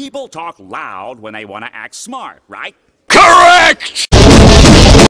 People talk loud when they want to act smart, right? Correct!